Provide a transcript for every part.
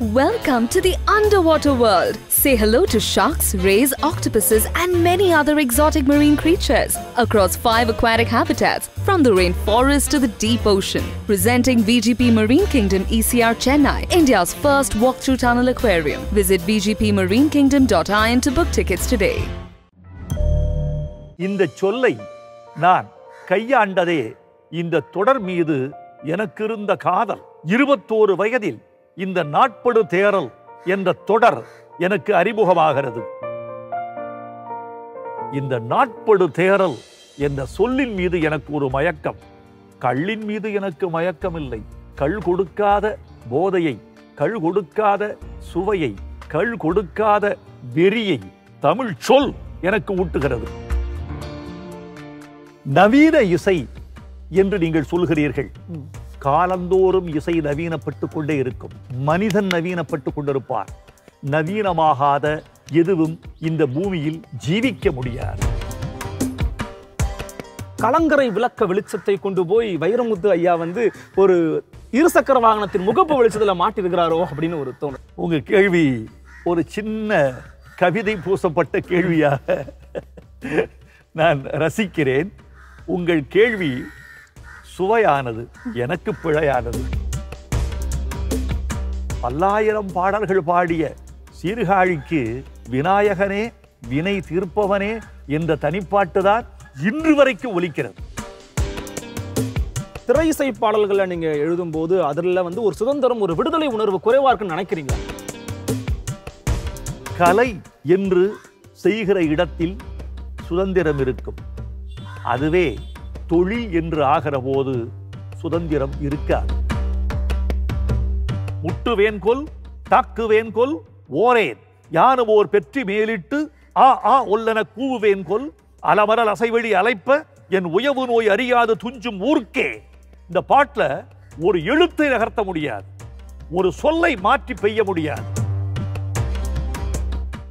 Welcome to the underwater world. Say hello to sharks, rays, octopuses, and many other exotic marine creatures across five aquatic habitats from the rainforest to the deep ocean. Presenting VGP Marine Kingdom ECR Chennai, India's first walk-through tunnel aquarium. Visit vgpmarinekingdom.in to book tickets today. இந்த சொல்லை நான் கையாண்டதே இந்த தொடர் மீது எனக்கு இருந்த காதல் இருபத்தோரு வயதில் இந்த நாட்படு தேரல் என்ற தொடர் எனக்கு அறிமுகமாகிறது. இந்த நாட்படு தேரல் என்ற சொல்லின் மீது எனக்கு ஒரு மயக்கம். கள்ளின் மீது எனக்கு மயக்கம் இல்லை கள் கொடுக்காத போதையை கள் கொடுக்காத சுவையை கள் கொடுக்காத வெறியை தமிழ் சொல் எனக்கு ஊட்டுகிறது. நவீன இசை என்று நீங்கள் சொல்கிறீர்கள். காலந்தோறும் இசை நவீனப்பட்டு கொண்டே இருக்கும். மனிதன் நவீனப்பட்டு கொண்டிருப்பார் நவீனமாகாத எதுவும் இந்த பூமியில் ஜீவிக்க முடியாது. கலங்கரை விளக்க வெளிச்சத்தை கொண்டு போய் வைரமுத்து ஐயா வந்து ஒரு இருசக்கர வாகனத்தின் முகப்பு வெளிச்சத்தில் மாட்டிருக்கிறாரோ அப்படின்னு ஒரு தோணும் உங்க கேள்வி ஒரு சின்ன கவிதை பூசப்பட்ட கேள்வியாக நான் ரசிக்கிறேன். உங்கள் கேள்வி சுவையானது எனக்கு பிழையானது. பல்லாயிரம் பாடல்கள் பாடிய சீர்காழிக்கு விநாயகனே வினை தீர்ப்பவனே என்ற தனிப்பாட்டுதான் இன்று வரைக்கும் ஒலிக்கிறது. திரை இசை பாடல்களை நீங்க எழுதும்போது அதுல வந்து ஒரு சுதந்திரம் ஒரு விடுதலை உணர்வு குறைவா இருக்குன்னு நினைக்கிறீங்களா? கலை என்று செய்கிற இடத்தில் சுதந்திரம் இருக்கும். அதுவே தொழில் என்று ஆகிற போது சுதந்திரம் இருக்காது. முட்டு கொல் தாக்கு கொல் ஓரேன். யானும் ஓர் பெற்றி மேலிட்டு ஆ ஆ உள்ளன கூவுவேன் கொல். அலமரல் அசைவழி அலைப்ப என் உயவு நோய் அறியாது துஞ்சும் ஊர்க்கே. இந்த பாட்டில் ஒரு எழுத்தை நகர்த்த முடியாது. ஒரு சொல்லை மாற்றி பெய்ய முடியாது.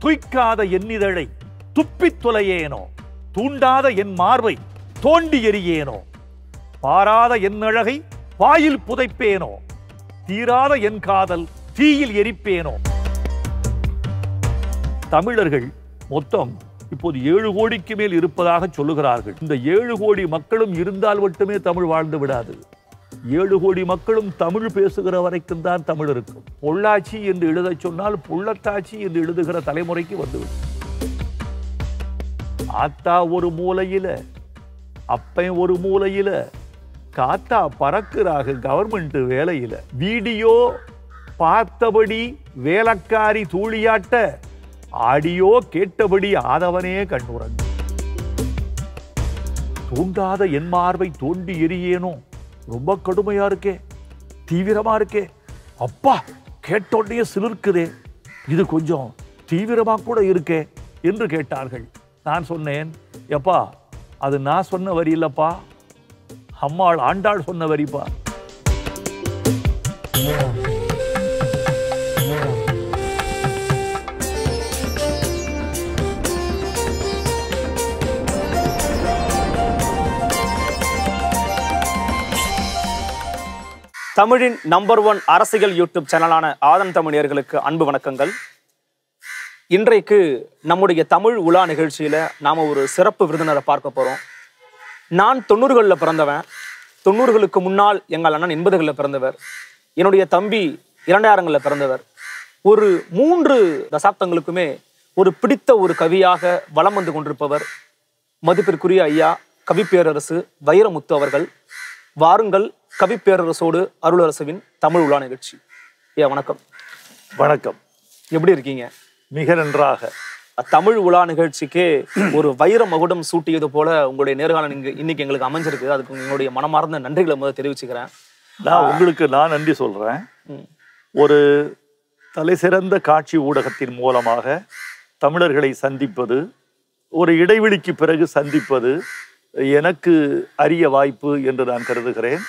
துய்க்காத எண்ணிதழை துப்பித் தொலையேனோ? தூண்டாத என் மார்பை தோண்டி எறியேனோ? பாராத என் அழகை வாயில் புதைப்பேனோ? தீராத என் காதல் தீயில் எரிப்பேனோ? தமிழர்கள் மொத்தம் இப்போது ஏழு கோடிக்கு மேல் இருப்பதாக சொல்லுகிறார்கள். இந்த ஏழு கோடி மக்களும் இருந்தால் மட்டுமே தமிழ் வாழ்ந்து விடாது. ஏழு கோடி மக்களும் தமிழ் பேசுகிற வரைக்கும் தான் தமிழ் இருக்கும். பொள்ளாச்சி என்று எழுதச் சொன்னால் புள்ளத்தாச்சி என்று எழுதுகிற தலைமுறைக்கு வந்துவிடும். ஆத்தா ஒரு மூலையில அப்பையும் ஒரு மூலையில் காத்தா பறக்கிறாக கவர்மெண்ட்டு வேலையில். வீடியோ பார்த்தபடி வேலைக்காரி தூளியாட்ட ஆடியோ கேட்டபடி ஆதவனே கண்ணுறங்கு தூண்டாத என் மார்பை தோண்டி எரியேனோ ரொம்ப கடுமையா இருக்கே தீவிரமா இருக்கே. அப்பா கேட்டோடனே சிலிர்க்குதே. இது கொஞ்சம் தீவிரமாக கூட இருக்கே என்று கேட்டார்கள். நான் சொன்னேன் எப்பா அது நான் சொன்ன வரி இல்லப்பா அம்மாள் ஆண்டாள் சொன்ன வரிப்பா. தமிழின் நம்பர் ஒன் அரசியல் யூடியூப் சேனலான ஆதன் தமிழர்களுக்கு அன்பு வணக்கங்கள். இன்றைக்கு நம்முடைய தமிழ் உலா நிகழ்ச்சியில நாம ஒரு சிறப்பு விருந்தினரை பார்க்க போறோம். நான் தொண்ணூறுகளில் பிறந்தவன். தொண்ணூறுகளுக்கு முன்னால் எங்கள் அண்ணன் எண்பதுகளில் பிறந்தவர். என்னுடைய தம்பி இரண்டாயிரங்களில் பிறந்தவர். ஒரு மூன்று தசாப்தங்களுக்குமே ஒரு பிடித்த ஒரு கவியாக வலம் வந்து கொண்டிருப்பவர் மதிப்பிற்குரிய ஐயா கவிப்பேரரசு வைரமுத்து அவர்கள். வாருங்கள் கவிப்பேரரசோடு அருளரசுவின் தமிழ் உலா நிகழ்ச்சி. ஐயா வணக்கம். வணக்கம். எப்படி இருக்கீங்க? மிக நன்றாக. தமிழ் உலா நிகழ்ச்சிக்கு ஒரு வைர மகுடம் சூட்டியது போல உங்களுடைய நேர்காணல் இங்க இன்னைக்கு எங்களுக்கு அமைஞ்சிருக்கு. அதுக்கு உங்களுடைய மனமார்ந்த நன்றிகளை முதல்ல தெரிவிச்சுக்கிறேன். நான் உங்களுக்கு நான் நன்றி சொல்றேன். ஒரு தலைசிறந்த காட்சி ஊடகத்தின் மூலமாக தமிழர்களை சந்திப்பது ஒரு இடைவெளிக்கு பிறகு சந்திப்பது எனக்கு அரிய வாய்ப்பு என்று நான் கருதுகிறேன்.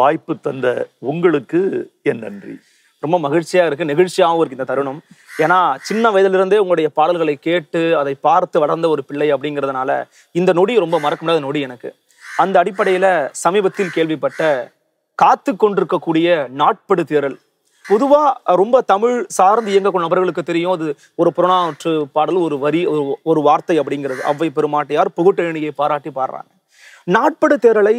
வாய்ப்பு தந்த உங்களுக்கு என் நன்றி. ரொம்ப மகிழ்ச்சியாக இருக்குது நெகிழ்ச்சியாகவும் இருக்கு இந்த தருணம். ஏன்னா சின்ன வயதிலிருந்தே உங்களுடைய பாடல்களை கேட்டு அதை பார்த்து வளர்ந்த ஒரு பிள்ளை அப்படிங்கிறதுனால இந்த நொடி ரொம்ப மறக்க முடியாத நொடி எனக்கு. அந்த அடிப்படையில் சமீபத்தில் கேள்விப்பட்ட காத்து கொண்டிருக்கக்கூடிய நாட்படு தேரல். பொதுவாக ரொம்ப தமிழ் சார்ந்து இயங்கக்கூடிய நபர்களுக்கு தெரியும் அது ஒரு புறநாற்று பாடல் ஒரு வரி ஒரு ஒரு வார்த்தை அப்படிங்கிறது. அவ்வை பெருமாட்டையார் புகுட்டெழியை பாராட்டி பாடுறாங்க. நாட்படு தேரலை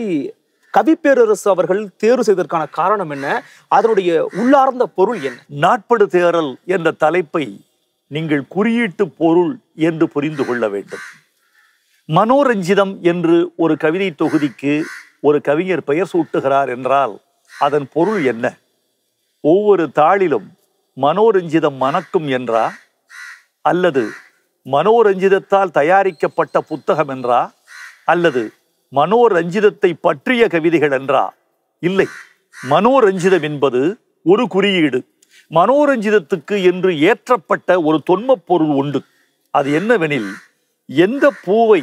கவிப்பேரரசு அவர்கள் தேர்வு செய்ததற்கான காரணம் என்ன? அதனுடைய உள்ளார்ந்த பொருள் என்ன? நாட்படு தேரல் என்ற தலைப்பை நீங்கள் குறியீட்டு பொருள் என்று புரிந்து கொள்ள வேண்டும். மனோரஞ்சிதம் என்று ஒரு கவிதை தொகுதிக்கு ஒரு கவிஞர் பெயர் சூட்டுகிறார் என்றால் அதன் பொருள் என்ன? ஒவ்வொரு தாளிலும் மனோரஞ்சிதம் மணக்கும் என்றா? அல்லது மனோரஞ்சிதத்தால் தயாரிக்கப்பட்ட புத்தகம் என்றா? அல்லது மனோரஞ்சிதத்தை பற்றிய கவிதைகள் என்றா? இல்லை. மனோரஞ்சிதம் என்பது ஒரு குறியீடு. மனோரஞ்சிதத்துக்கு என்று ஏற்றப்பட்ட ஒரு தொன்மப் பொருள் உண்டு. அது என்னவெனில் எந்த பூவை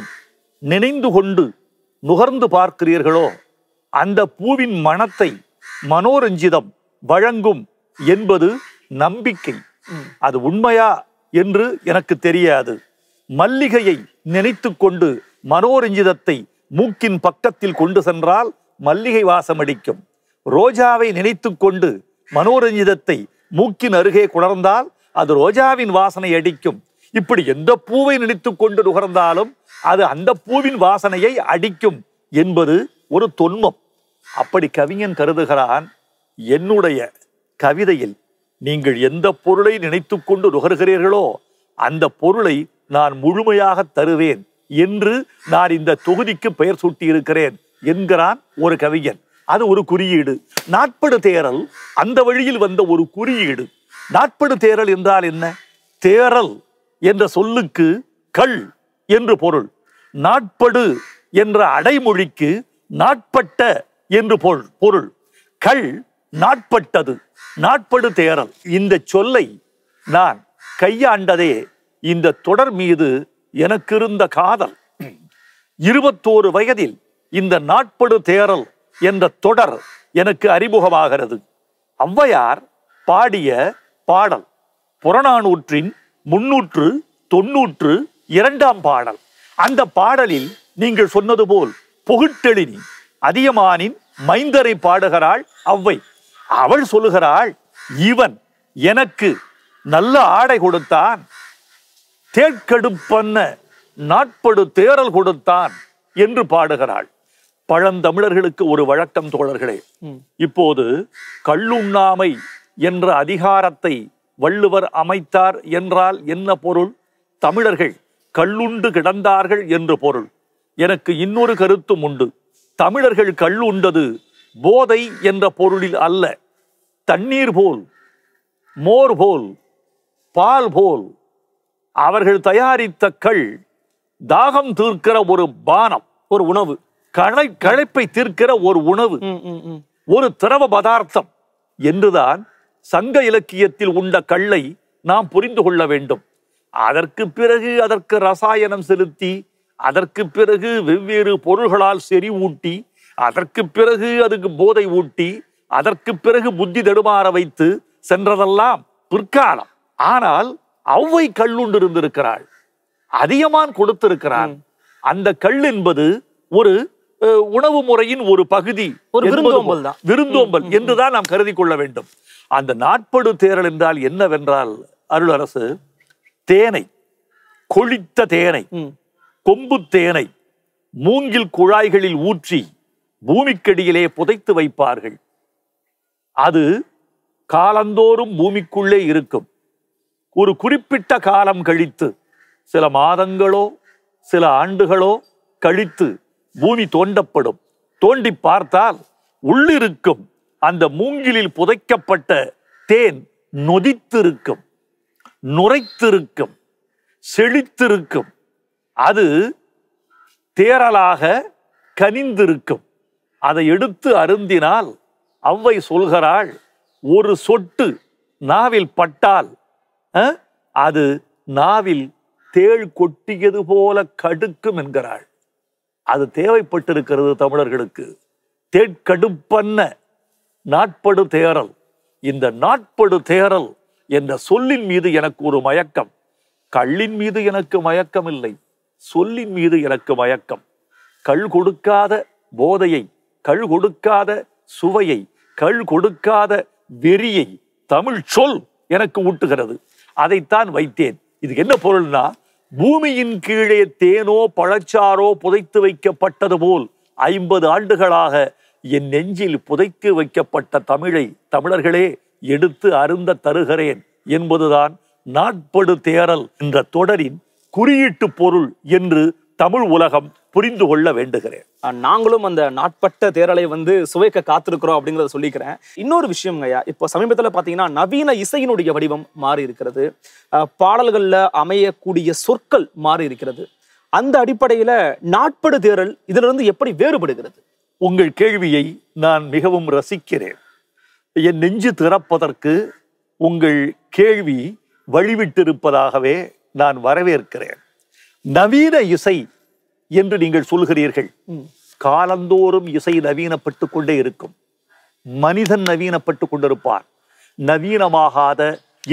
நினைந்து கொண்டு நுகர்ந்து பார்க்கிறீர்களோ அந்த பூவின் மனத்தை மனோரஞ்சிதம் வழங்கும் என்பது நம்பிக்கை. அது உண்மையா என்று எனக்கு தெரியாது. மல்லிகையை நினைத்து கொண்டு மனோரஞ்சிதத்தை மூக்கின் பக்கத்தில் கொண்டு சென்றால் மல்லிகை வாசம் அடிக்கும். ரோஜாவை நினைத்து கொண்டு மனோரஞ்சிதத்தை மூக்கின் அருகே குணர்ந்தால் அது ரோஜாவின் வாசனை அடிக்கும். இப்படி எந்த பூவை நினைத்து கொண்டு நுகர்ந்தாலும் அது அந்த பூவின் வாசனையை அடிக்கும் என்பது ஒரு தொன்மம். அப்படி கவிஞன் கருதுகிறான் என்னுடைய கவிதையில் நீங்கள் எந்த பொருளை நினைத்து கொண்டு நுகர்கிறீர்களோ அந்த பொருளை நான் முழுமையாக தருவேன். என்று நான் இந்த தொகுதிக்கு பெயர் சூட்டியிருக்கிறேன் என்கிறான் ஒரு கவிஞன். அது ஒரு குறியீடு. நாட்படு தேரல் அந்த வழியில் வந்த ஒரு குறியீடு. நாட்படு தேரல் என்றால் என்ன? தேரல் என்ற சொல்லுக்கு கள் என்று பொருள். நாட்படு என்ற அடைமொழிக்கு நாட்பட்ட என்று பொருள் பொருள். கள் நாட்பட்டது நாட்படு தேரல் இந்த சொல்லை நான் கையாண்டதே இந்த தொடர் மீது எனக்கு இருந்த காதல். இருபத்தோரு வயதில் இந்த நாட்படு தேரல் என்ற தொடர் எனக்கு அறிமுகமாகிறது. ஔவையார் பாடிய பாடல் புறநானூற்றின் முன்னூற்று தொன்னூற்று இரண்டாம் பாடல். அந்த பாடலில் நீங்கள் சொன்னது போல் புகுட்டெழினி அதியமானின் மைந்தரை பாடுகிறாள் அவ்வை அவள் சொல்லுகிறாள் இவன் எனக்கு நல்ல ஆடை கொடுத்தான். தேட்கடுப்பன்ன நாட்படு தேரல் கொடுத்தான் என்று பாடுகிறாள். பழந்தமிழர்களுக்கு ஒரு வழக்கம் தோழர்களே. இப்போது கள்ளுண்ணாமை என்ற அதிகாரத்தை வள்ளுவர் அமைத்தார் என்றால் என்ன பொருள்? தமிழர்கள் கள்ளுண்டு கிடந்தார்கள் என்று பொருள். எனக்கு இன்னொரு கருத்தும் உண்டு. தமிழர்கள் கள்ளுண்டது போதை என்ற பொருளில் அல்ல. தண்ணீர் போல் மோர் போல் பால் போல் அவர்கள் தயாரித்த கள் தாகம் தீர்க்கிற ஒரு பானம் ஒரு உணவு. களை களைப்பை தீர்க்கிற ஒரு உணவு. ஒரு திரவ பதார்த்தம். என்றுதான் சங்க இலக்கியத்தில் உண்ட கல்லை நாம் புரிந்து கொள்ள வேண்டும். அதற்கு பிறகு அதற்கு ரசாயனம் செலுத்தி அதற்கு பிறகு வெவ்வேறு பொருள்களால் செறிவூட்டி அதற்கு பிறகு அதுக்கு போதை ஊட்டி அதற்கு பிறகு புத்தி தடுமாற வைத்து சென்றதெல்லாம் பிற்காலம். ஆனால் ஔவை கல்லுண்டு இருந்திருக்கிறாள். அதியமான் கொடுத்திருக்கிறான். அந்த கல் என்பது ஒரு உணவு முறையின் ஒரு பகுதி ஒரு விருந்தோம்பல் தான். விருந்தோம்பல் என்றுதான் நாம் கருதி கொள்ள வேண்டும். அந்த நாட்படு தேரல் என்றால் என்னவென்றால் அருளரசு தேனை கொளித்த தேனை. கொம்பு தேனை மூங்கில் குழாய்களில் ஊற்றி பூமிக்கடியிலே புதைத்து வைப்பார்கள். அது காலந்தோறும் பூமிக்குள்ளே இருக்கும். ஒரு குறிப்பிட்ட காலம் கழித்து சில மாதங்களோ சில ஆண்டுகளோ கழித்து பூமி தோண்டப்படும். தோண்டி பார்த்தால் உள்ளிருக்கும். அந்த மூங்கிலில் புதைக்கப்பட்ட தேன் நொதித்திருக்கும். நுரைத்திருக்கும். செழித்திருக்கும். அது தேரலாக கனிந்திருக்கும். அதை எடுத்து அருந்தினால் அவ்வை சொல்கிறாள் ஒரு சொட்டு நாவில் பட்டால் அது நாவில் தேள் கொட்டியது போல கடுக்கும் என்கிறாள். அது தேவைப்பட்டிருக்கிறது தமிழர்களுக்கு. தேட்கடுப்பன்ன நாட்படு தேரல் இந்த நாட்படு தேரல் என்ற சொல்லின் மீது எனக்கு ஒரு மயக்கம். கள்ளின் மீது எனக்கு மயக்கம் இல்லை சொல்லின் மீது எனக்கு மயக்கம். கள் கொடுக்காத போதையை கள் கொடுக்காத சுவையை கள் கொடுக்காத வெறியை தமிழ் சொல் எனக்கு ஊட்டுகிறது. அதைத்தான் வைத்தேன். இதுக்கு என்ன பொருள்னா பூமியின் கீழே தேனோ பழச்சாரோ புதைத்து வைக்கப்பட்டது போல் ஐம்பது ஆண்டுகளாக என் நெஞ்சில் புதைத்து வைக்கப்பட்ட தமிழை தமிழர்களே எடுத்து அருந்த தருகிறேன் என்பதுதான் நாட்படு தேரல் என்ற தொடரின் குறியீட்டு பொருள் என்று தமிழ் உலகம் புரிந்து கொள்ள வேண்டுகிறேன். நாங்களும் அந்த நாட்பட்ட தேரலை வந்து சுவைக்க காத்திருக்கிறோம் அப்படிங்கறத சொல்லிக்கிறேன். இன்னொரு விஷயம் ஐயா இப்போ சமீபத்துல பாத்தீங்கன்னா நவீன இசையினுடைய வடிவம் மாறி இருக்கிறது பாடல்கள்ல அமையக்கூடிய சொற்கள் மாறி இருக்கிறது அந்த அடிப்படையில நாட்படு தேரல் இதுல இருந்து எப்படி வேறுபடுகிறது? உங்கள் கேள்வியை நான் மிகவும் ரசிக்கிறேன். என் நெஞ்சு திறப்பதற்கு உங்கள் கேள்வி வழிவிட்டிருப்பதாகவே நான் வரவேற்கிறேன். நவீன இசை என்று நீங்கள் சொல்கிறீர்கள். காலந்தோறும் இசை நவீனப்பட்டு கொண்டே இருக்கும். மனிதன் நவீனப்பட்டு கொண்டிருப்பான். நவீனமாகாத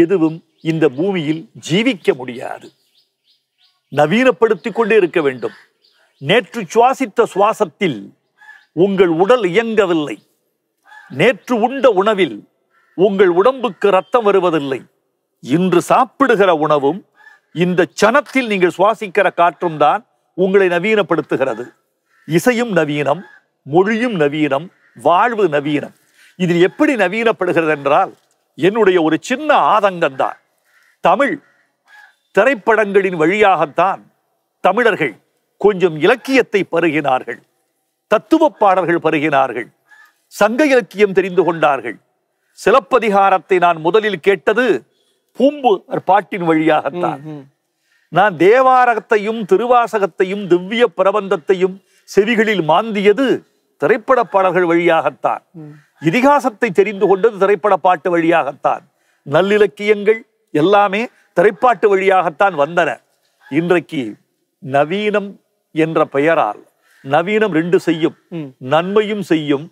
எதுவும் இந்த பூமியில் ஜீவிக்க முடியாது. நவீனப்படுத்திக் கொண்டே இருக்க வேண்டும். நேற்று சுவாசித்த சுவாசத்தில் உங்கள் உடல் இயங்கவில்லை. நேற்று உண்ட உணவில் உங்கள் உடம்புக்கு ரத்தம் வருவதில்லை. இன்று சாப்பிடுகிற உணவும் இந்த சனத்தில் நீங்கள் சுவாசிக்கிற காற்றும் தான் உங்களை நவீனப்படுத்துகிறது. இசையும் நவீனம் மொழியும் நவீனம் வாழ்வு நவீனம். இதில் எப்படி நவீனப்படுகிறது என்றால் என்னுடைய ஒரு சின்ன ஆதங்கம்தான் தமிழ் திரைப்படங்களின் வழியாகத்தான் தமிழர்கள் கொஞ்சம் இலக்கியத்தை பருகினார்கள். தத்துவ பாடல்கள் பருகினார்கள். சங்க இலக்கியம் தெரிந்து கொண்டார்கள். சிலப்பதிகாரத்தை நான் முதலில் கேட்டது பூம்பு பாட்டின் வழியாகத்தான். நான் தேவாரகத்தையும் திருவாசகத்தையும் திவ்ய பிரபந்தத்தையும் செவிகளில் மாந்தியது திரைப்பட பாடல்கள் வழியாகத்தான். இதிகாசத்தை தெரிந்து கொண்டது திரைப்பட பாட்டு வழியாகத்தான். நல்லிலக்கியங்கள் எல்லாமே திரைப்பாட்டு வழியாகத்தான் வந்தன. இன்றைக்கு நவீனம் என்ற பெயரால் நவீனம் ரெண்டு செய்யும் நன்மையும் செய்யும்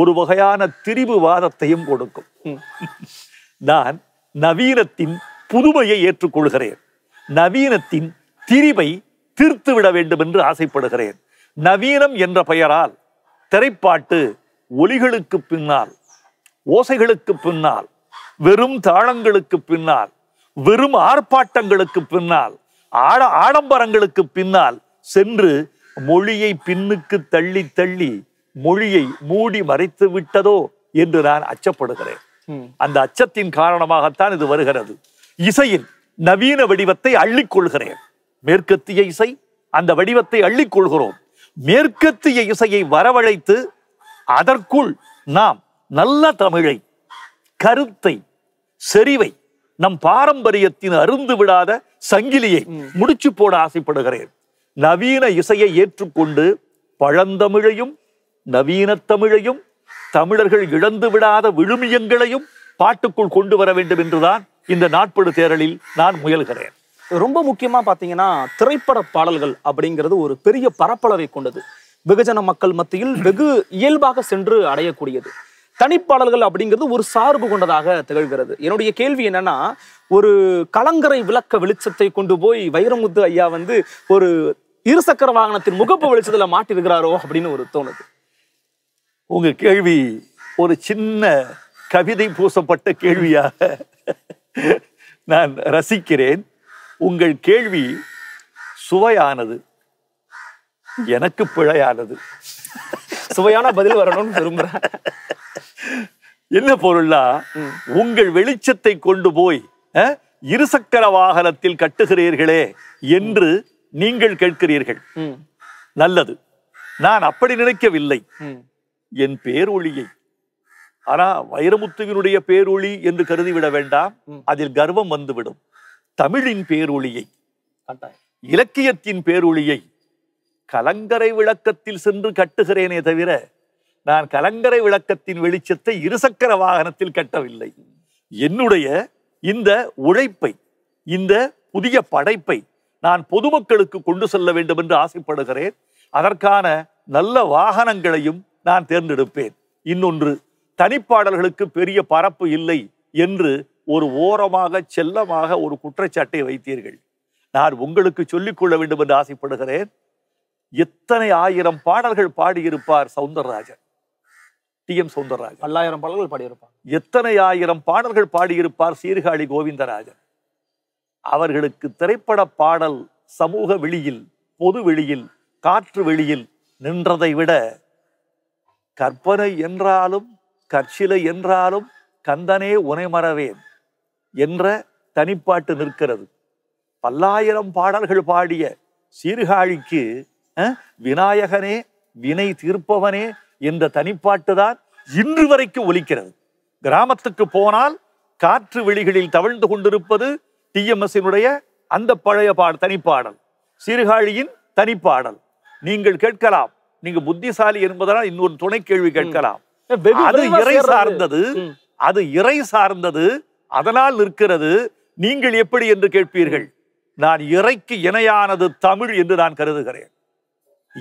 ஒரு வகையான திரிபுவாதத்தையும் கொடுக்கும். நான் நவீனத்தின் புதுமையை ஏற்றுக்கொள்கிறேன். நவீனத்தின் திரிவை தீர்த்து விட வேண்டும் என்று ஆசைப்படுகிறேன். நவீனம் என்ற பெயரால் திரைப்பாட்டு ஒலிகளுக்கு பின்னால் ஓசைகளுக்கு பின்னால் வெறும் தாளங்களுக்கு பின்னால் வெறும் ஆர்ப்பாட்டங்களுக்கு பின்னால் ஆட ஆடம்பரங்களுக்கு பின்னால் சென்று மொழியை பின்னுக்கு தள்ளி தள்ளி மொழியை மூடி மறைத்து விட்டதோ என்று நான் அச்சப்படுகிறேன். அந்த அச்சத்தின் காரணமாகத்தான் இது வருகிறது. இசையின் நவீன வடிவத்தை அள்ளிக்கொள்கிறேன். மேற்கத்திய இசை அந்த வடிவத்தை அள்ளிக்கொள்கிறோம். மேற்கத்திய இசையை வரவழைத்து அதற்குள் நாம் நல்ல தமிழை கருத்தை செறிவை நம் பாரம்பரியத்தின் அருந்து விடாத சங்கிலியை முடிச்சு போட ஆசைப்படுகிறேன். நவீன இசையை ஏற்றுக்கொண்டு பழந்தமிழையும் நவீன தமிழையும் தமிழர்கள் இழந்து விடாத விழுமியங்களையும் பாட்டுக்குள் கொண்டு வர வேண்டும் என்றுதான் இந்த நாட்படு தேரலில் நான் முயல்கிறேன். ரொம்ப முக்கியமா பாத்தீங்கன்னா திரைப்பட பாடல்கள் அப்படிங்கிறது ஒரு பெரிய பரப்பளவை கொண்டது. வெகுஜன மக்கள் மத்தியில் வெகு இயல்பாக சென்று அடையக்கூடியது. தனிப்பாடல்கள் அப்படிங்கிறது ஒரு சார்பு கொண்டதாக திகழ்கிறது. என்னுடைய கேள்வி என்னன்னா ஒரு கலங்கரை விளக்க வெளிச்சத்தை கொண்டு போய் வைரமுத்து ஐயா வந்து ஒரு இருசக்கர வாகனத்தின் முகப்பு வெளிச்சத்துல மாட்டிருக்கிறாரோ அப்படின்னு ஒரு தோணுது. உங்க கேள்வி ஒரு சின்ன கவிதை பூசப்பட்ட கேள்வியாக நான் ரசிக்கிறேன். உங்கள் கேள்வி சுவையானது. எனக்கு பிழையானது. சுவையான பதில் வரணும்னு விரும்புறேன். என்ன பொருள்னா உங்கள் வெளிச்சத்தை கொண்டு போய் இருசக்கர வாகனத்தில் கட்டுகிறீர்களே என்று நீங்கள் கேட்கிறீர்கள். நல்லது. நான் அப்படி நினைக்கவில்லை. என் பேரொளியை ஆனா வைரமுத்துவினுடைய பேரொளி என்று கருதிவிட வேண்டாம். அதில் கர்வம் வந்துவிடும். தமிழின் பேரொளியை. இலக்கியத்தின் பேரொளியை கலங்கரை விளக்கத்தில் சென்று கட்டுகிறேனே தவிர நான் கலங்கரை விளக்கத்தின் வெளிச்சத்தை இருசக்கர வாகனத்தில் கட்டவில்லை. என்னுடைய இந்த உழைப்பை இந்த புதிய படைப்பை நான் பொதுமக்களுக்கு கொண்டு செல்ல வேண்டும் என்று ஆசைப்படுகிறேன். அதற்கான நல்ல வாகனங்களையும் நான் தேர்ந்தெடுப்பேன். இன்னொன்று தனிப்பாடல்களுக்கு பெரிய பரப்பு இல்லை என்று ஒரு ஓரமாக செல்லமாக ஒரு குற்றச்சாட்டை வைத்தீர்கள். நான் உங்களுக்கு சொல்லிக் கொள்ள வேண்டும் என்று ஆசைப்படுகிறேன். எத்தனை ஆயிரம் பாடல்கள் பாடியிருப்பார் சவுந்தரராஜன்? டி எம் சௌந்தரராஜன் பல்லாயிரம் பாடல்கள் பாடியிருப்பாங்க எத்தனை ஆயிரம் பாடல்கள் பாடியிருப்பார் சீர்காழி கோவிந்தராஜன்? அவர்களுக்கு திரைப்பட பாடல் சமூக வெளியில் பொது வெளியில் காற்று வெளியில் நின்றதை விட கற்பனை என்றாலும் கற்சிலை என்றாலும் கந்தனே உனைமறவேன் என்ற தனிப்பாட்டு நிற்கிறது. பல்லாயிரம் பாடல்கள் பாடிய சீர்காழிக்கு விநாயகனே வினை தீர்ப்பவனே என்ற தனிப்பாட்டு தான் இன்று வரைக்கும் ஒலிக்கிறது. கிராமத்துக்கு போனால் காற்று வெளிகளில் தவழ்ந்து கொண்டிருப்பது டிஎம்எஸ்னுடைய அந்த பழைய பாட தனிப்பாடல். சீர்காழியின் தனிப்பாடல். நீங்கள் கேட்கலாம். நீங்க புத்திசாலி என்பதனால் இன்னொரு துணை கேள்வி கேட்கலாம். அது இறை. சார்ந்தது. அது இறை சார்ந்தது. அதனால் நிற்கிறது. நீங்கள் எப்படி என்று கேட்பீர்கள். நான் இறைக்கு இணையானது தமிழ் என்று நான் கருதுகிறேன்.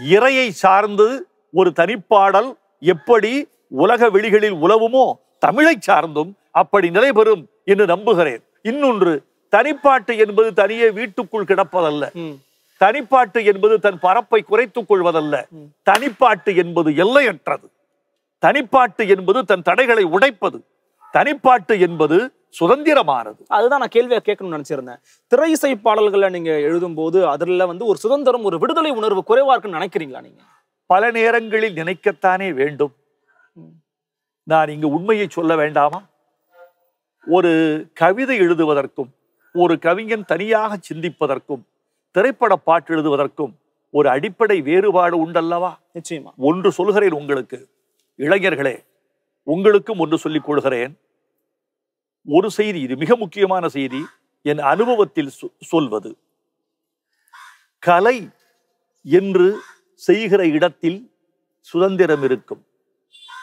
இறையை சார்ந்து ஒரு தனிப்பாடல் எப்படி உலக வெளிகளில் உலவுமோ தமிழை சார்ந்தும் அப்படி நிலைபெறும் என்று நம்புகிறேன். இன்னொன்று தனிப்பாட்டு என்பது தனியே வீட்டுக்குள் கிடப்பதல்ல. தனிப்பாட்டு என்பது தன் பரப்பை குறைத்துக் கொள்வதல்ல. தனிப்பாட்டு என்பது எல்லையற்றது. தனிப்பாட்டு என்பது தன் தடைகளை உடைப்பது. தனிப்பாட்டு என்பது சுதந்திரமானது. அதுதான் நான் கேள்வியா கேட்கணும்னு நினைச்சிருந்தேன். திரை இசை பாடல்களை நீங்க எழுதும் போது அதுல வந்து ஒரு சுதந்திரம் ஒரு விடுதலை உணர்வு குறைவா இருக்குன்னு நினைக்கிறீங்களா நீங்க? பல நேரங்களில் நினைக்கத்தானே வேண்டும். நான் இங்கு உண்மையை சொல்ல வேண்டாமா? ஒரு கவிதை எழுதுவதற்கும் ஒரு கவிஞன் தனியாக சிந்திப்பதற்கும் திரைப்பட பாட்டு எழுதுவதற்கும் ஒரு அடிப்படை வேறுபாடு உண்டல்லவா? நிச்சயமா. ஒன்று சொல்கிறேன் உங்களுக்கு. இளைஞர்களே உங்களுக்கும் ஒன்று சொல்லிக் கொள்கிறேன். ஒரு செய்தி இது மிக முக்கியமான செய்தி என் அனுபவத்தில் சொ- சொல்வது. கலை என்று செய்கிற இடத்தில் சுதந்திரம் இருக்கும்.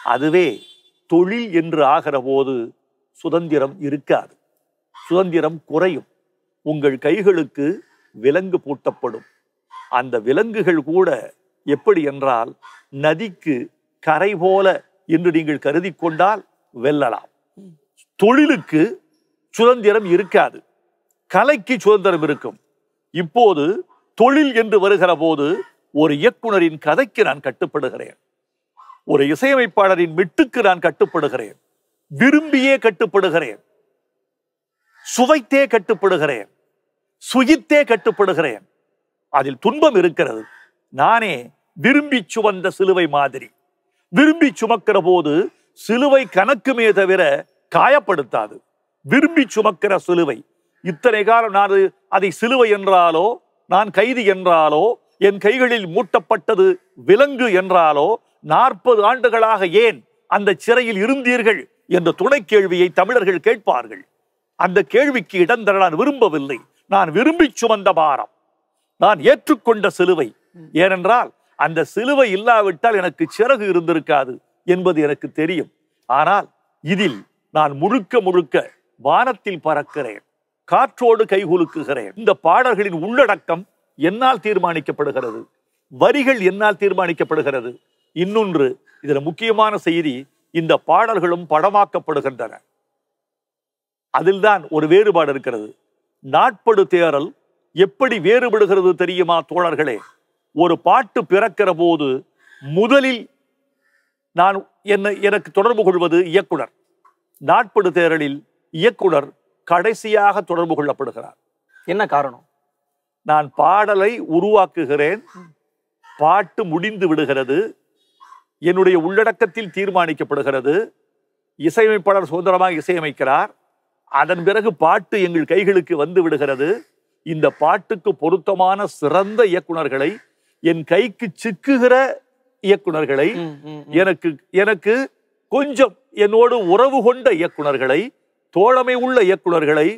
அதுவே தொழில் என்று ஆகிற போது சுதந்திரம் இருக்காது. சுதந்திரம் குறையும். உங்கள் கைகளுக்கு விலங்கு பூட்டப்படும். அந்த விலங்குகள் கூட எப்படி என்றால் நதிக்கு கரை போல என்று நீங்கள் கருதி கொண்டால் வெல்லலாம். தொழிலுக்கு சுதந்திரம் இருக்காது. கலைக்கு சுதந்திரம் இருக்கும். இப்போது தொழில் என்று வருகிற போது ஒரு இயக்குனரின் கதைக்கு நான் கட்டுப்படுகிறேன். ஒரு இசையமைப்பாளரின் மிட்டுக்கு நான் கட்டுப்படுகிறேன். விரும்பியே கட்டுப்படுகிறேன். சுவைத்தே கட்டுப்படுகிறேன். சுயித்தே கட்டுப்படுகிறேன். அதில் துன்பம் இருக்கிறது. நானே விரும்பி சுவந்த சிலுவை மாதிரி. விரும்பி சுமக்கிற போது சிலுவை கணக்குமே தவிர காயப்படுத்தாது. விரும்பி சுமக்கிற சிலுவை. இத்தனை காலம் நான் அது- சிலுவை என்றாலோ நான் கைதி என்றாலோ என் கைகளில் மூட்டப்பட்டது விலங்கு என்றாலோ நாற்பது ஆண்டுகளாக ஏன் அந்த சிறையில் இருந்தீர்கள் என்ற துணை கேள்வியை தமிழர்கள் கேட்பார்கள். அந்த கேள்விக்கு இடம் தர நான் விரும்பவில்லை. நான் விரும்பி சுமந்த பாரம். நான் ஏற்றுக்கொண்ட சிலுவை. ஏனென்றால் அந்த சிலுவை இல்லாவிட்டால் எனக்கு சிறகு இருந்திருக்காது என்பது எனக்கு தெரியும். ஆனால் இதில் நான் முழுக்க முழுக்க வானத்தில் பறக்கிறேன். காற்றோடு கைகுலுக்குகிறேன் இந்த பாடல்களின் உள்ளடக்கம் என்னால் தீர்மானிக்கப்படுகிறது. வரிகள் என்னால் தீர்மானிக்கப்படுகிறது. இன்னொன்று இதுல முக்கியமான செய்தி இந்த பாடல்களும் படமாக்கப்படுகின்றன. அதில்தான் ஒரு வேறுபாடு இருக்கிறது. நாட்படு தேரல் எப்படி வேறுபடுகிறது தெரியுமா தோழர்களே? ஒரு பாட்டு பிறக்கிற போது முதலில் நான் என்ன எனக்கு தொடர்பு கொள்வது இயக்குனர். நாட்படு தேரலில் இயக்குனர் கடைசியாக தொடர்பு கொள்ளப்படுகிறார். என்ன காரணம்? நான் பாடலை உருவாக்குகிறேன். பாட்டு முடிந்து விடுகிறது. என்னுடைய உள்ளடக்கத்தில் தீர்மானிக்கப்படுகிறது. இசையமைப்பாளர் சுதந்திரமாக இசையமைக்கிறார். அதன் பிறகு பாட்டு எங்கள் கைகளுக்கு வந்து விடுகிறது. இந்த பாட்டுக்கு பொருத்தமான சிறந்த இயக்குனர்களை என் கைக்கு சிக்குகிற இயக்குனர்களை. எனக்கு எனக்கு கொஞ்சம் என்னோடு உறவு கொண்ட இயக்குனர்களை தோழமை உள்ள இயக்குனர்களை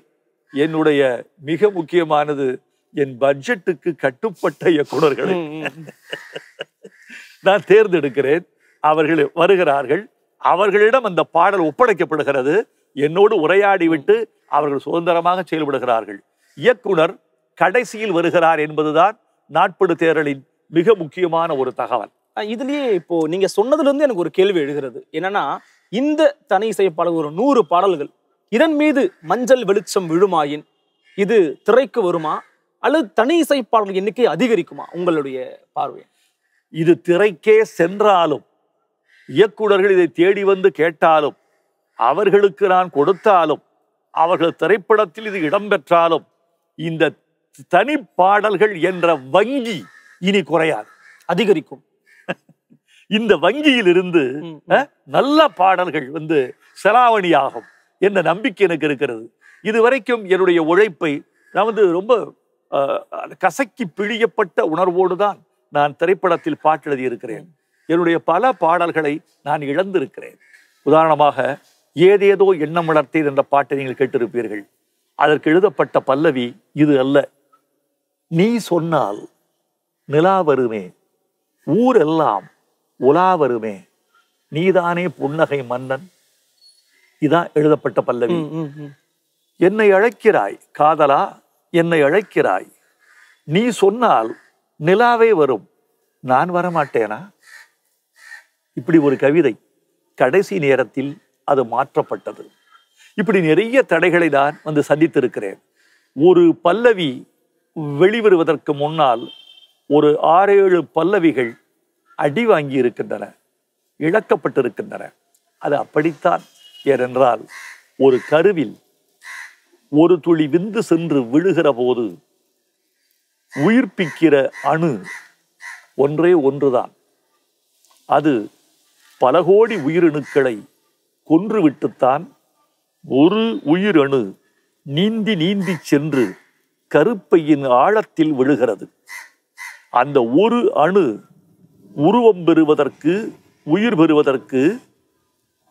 என்னுடைய மிக முக்கியமானது என் பட்ஜெட்டுக்கு கட்டுப்பட்ட இயக்குனர்களை. நான் தேர்ந்தெடுக்கிறேன் அவர்கள் வருகிறார்கள் அவர்களிடம் அந்த பாடல் ஒப்படைக்கப்படுகிறது என்னோடு உரையாடி விட்டு அவர்கள் சுதந்திரமாக செயல்படுகிறார்கள் இயக்குனர் கடைசியில் வருகிறார் என்பதுதான் நாட்படு தேரலின் மிக முக்கியமான ஒரு தகவல். இதுலயே இப்போ நீங்க சொன்னதுல இருந்து எனக்கு ஒரு கேள்வி எழுகிறது. என்னன்னா இந்த தனி இசைப்பாடல் ஒரு நூறு பாடல்கள் இதன் மீது மஞ்சள் வெளிச்சம் விழுமாயின் இது திரைக்கு வருமா? அல்லது தனி இசைப்பாடல் எண்ணிக்கை அதிகரிக்குமா? உங்களுடைய பார்வை. இது திரைக்கே சென்றாலும் இயக்குனர்கள் இதை தேடி வந்து கேட்டாலும் அவர்களுக்கு நான் கொடுத்தாலும் அவர்கள் திரைப்படத்தில் இது இடம்பெற்றாலும் இந்த தனிப்பாடல்கள் என்ற வங்கி இனி குறையாது. அதிகரிக்கும். இந்த வங்கியிலிருந்து நல்ல பாடல்கள் வந்து செலாவணியாகும் என்ற நம்பிக்கை எனக்கு இருக்கிறது. இதுவரைக்கும் என்னுடைய உழைப்பை நான் வந்து ரொம்ப கசக்கி பிழியப்பட்ட உணர்வோடு தான் நான் திரைப்படத்தில் பாட்டு எழுதியிருக்கிறேன். என்னுடைய பல பாடல்களை நான் இழந்திருக்கிறேன். உதாரணமாக ஏதேதோ எண்ணம் வளர்த்தேன் என்ற பாட்டை நீங்கள் கேட்டிருப்பீர்கள். அதற்கு எழுதப்பட்ட பல்லவி இது அல்ல. நீ சொன்னால் நிலா வருமே ஊரெல்லாம் உலா வருமே நீதானே புன்னகை மன்னன்? இதான் எழுதப்பட்ட பல்லவி. என்னை அழைக்கிறாய் காதலா? என்னை அழைக்கிறாய். நீ சொன்னால் நிலாவே வரும். நான் வரமாட்டேனா? இப்படி ஒரு கவிதை கடைசி நேரத்தில் அது மாற்றப்பட்டது. இப்படி நிறைய தடைகளை நான் வந்து சந்தித்திருக்கிறேன். ஒரு பல்லவி வெளிவருவதற்கு முன்னால் ஒரு ஆறேழு பல்லவிகள் அடி வாங்கி இருக்கின்றன இழக்கப்பட்டிருக்கின்றன. அது அப்படித்தான் ஏனென்றால் ஒரு கருவில் ஒரு துளி விந்து சென்று விழுகிற போது உயிர்ப்பிக்கிற அணு ஒன்றே ஒன்றுதான். அது பல கோடி உயிரணுக்களை கொன்றுவிட்டுத்தான் ஒரு உயிரணு நீந்தி நீந்தி சென்று கருப்பையின் ஆழத்தில் விழுகிறது. அந்த ஒரு அணு உருவம் பெறுவதற்கு உயிர் பெறுவதற்கு